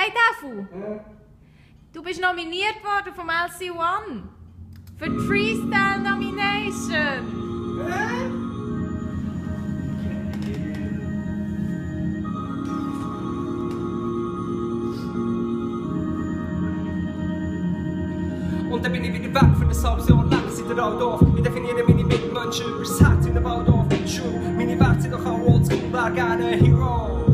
Hey Defu, du bist nominiert worden vom LC1 für die Freestyle Nomination. Und dann bin ich wieder weg für ein halbes Jahr lang seit der Waldorf. Ich definiere meine Mitmenschen übers Herz in der Waldorf. Schule, meine Werte sind doch auch oldschool, wär gerne ein Hero.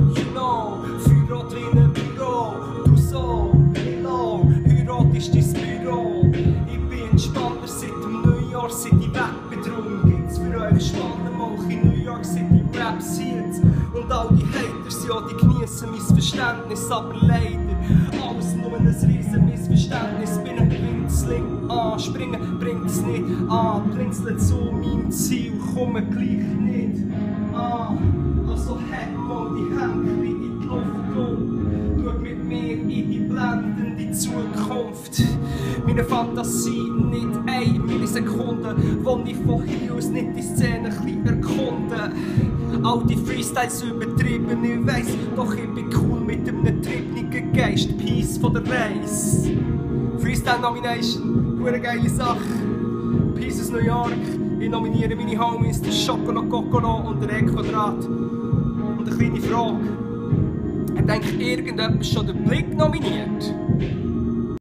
Entspannter seit dem Neujahr, seit ich weg gibt's für eure Spannen mal in New York City Raps Hits. Und all die Haters, ja, die genießen mein Verständnis, aber leider alles nur ein riesen Missverständnis. Bin ein Winzling, ah, springen bringt es nicht an. Blinzeln zu meinem Ziel, komme gleich nicht an. Also heb mal die Hände in die Luft um. Schau mit mir in die blendende Zukunft. Meine Fantasie nicht eine Millisekunde, wo ich von hier aus nicht die Szene ein erkunde. All die Freestyles übertrieben, ich weiss, doch ich bin cool mit einem triebnigen Geist. Peace von der Race. Freestyle Nomination, eine geile Sache. Peace aus New York. Ich nominiere meine Homies, der Schokolo Kokolo und der E-Quadrat. Und eine kleine Frage. Hat eigentlich irgendjemand schon den Blick nominiert?